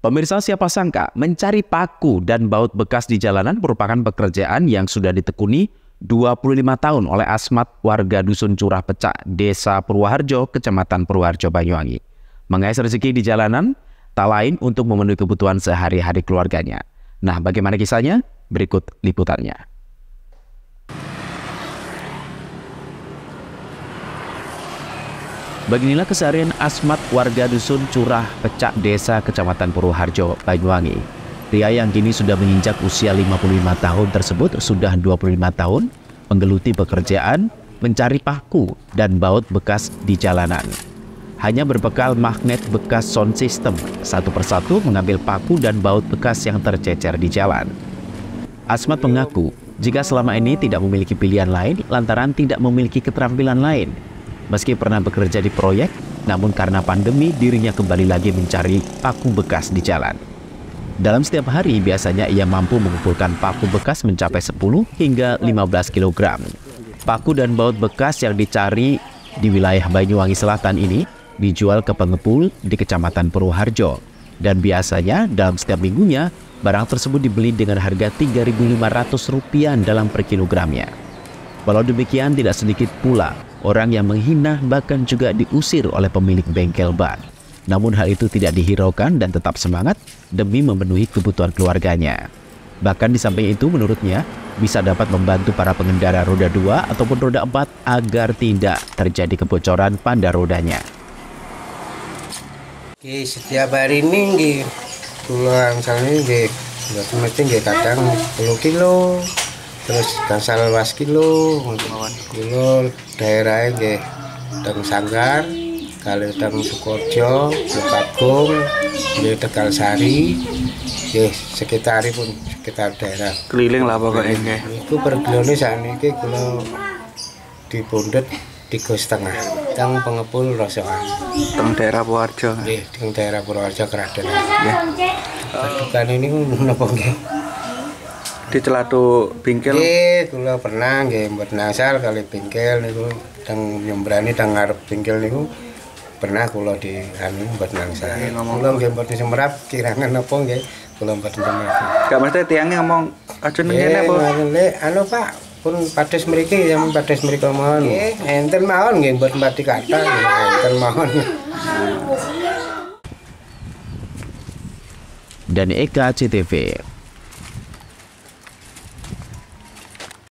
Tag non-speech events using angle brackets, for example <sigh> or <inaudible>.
Pemirsa siapa sangka mencari paku dan baut bekas di jalanan merupakan pekerjaan yang sudah ditekuni 25 tahun oleh Asmat warga Dusun Curah Pecah, Desa Purwoharjo, Kecamatan Purwoharjo, Banyuwangi. Mengais rezeki di jalanan, tak lain untuk memenuhi kebutuhan sehari-hari keluarganya. Nah, bagaimana kisahnya? Berikut liputannya. Beginilah keseharian Asmat warga dusun Curah Pecak Desa Kecamatan Purwoharjo, Banyuwangi. Pria yang kini sudah menginjak usia 55 tahun tersebut sudah 25 tahun menggeluti pekerjaan, mencari paku dan baut bekas di jalanan. Hanya berbekal magnet bekas sound system, satu persatu mengambil paku dan baut bekas yang tercecer di jalan. Asmat mengaku jika selama ini tidak memiliki pilihan lain lantaran tidak memiliki keterampilan lain Meski pernah bekerja di proyek, namun karena pandemi dirinya kembali lagi mencari paku bekas di jalan. Dalam setiap hari biasanya ia mampu mengumpulkan paku bekas mencapai 10 hingga 15 kg. Paku dan baut bekas yang dicari di wilayah Banyuwangi Selatan ini dijual ke pengepul di Kecamatan Purwoharjo. Dan biasanya dalam setiap minggunya barang tersebut dibeli dengan harga Rp3.500 dalam per kilogramnya. Walau demikian tidak sedikit pula orang yang menghina bahkan juga diusir oleh pemilik bengkel ban. Namun hal itu tidak dihiraukan dan tetap semangat demi memenuhi kebutuhan keluarganya. Bahkan di samping itu menurutnya bisa dapat membantu para pengendara roda 2 ataupun roda 4 agar tidak terjadi kebocoran pada rodanya. Oke, setiap hari ini pulang misalnya nggih nggih kadang 10 kilo terus gansal was kilo kilo daerah nggih teng Sanggar kali teng Sukojo Lukagung di Tegal Sari nggih sekitar pun sekitar daerah. Keliling lah pokoknya iku per kilone sakniki kula dipundhut tiga setengah. Teng pengepul rosokan. Teng daerah Purworejo. Nggih teng daerah Purworejo Keraden nggih. Dukan ini menapa <laughs> nggih di celatu bingkel nggih kula pernah nggih nasal kali bingkel niku teng nyembrani teng ngarep bingkel niku pernah kula di anu buat nasal. Kula nggih buat semerap kirangan apa nggih kula buat semerap gak mesti tiangnya ngomong aja nang kene apa? anu Pak pun pados mriki yang pados mriki mawon nggih. Enten mawon nggih buat mbati kata nggih enten mawon. Dan Eka CTV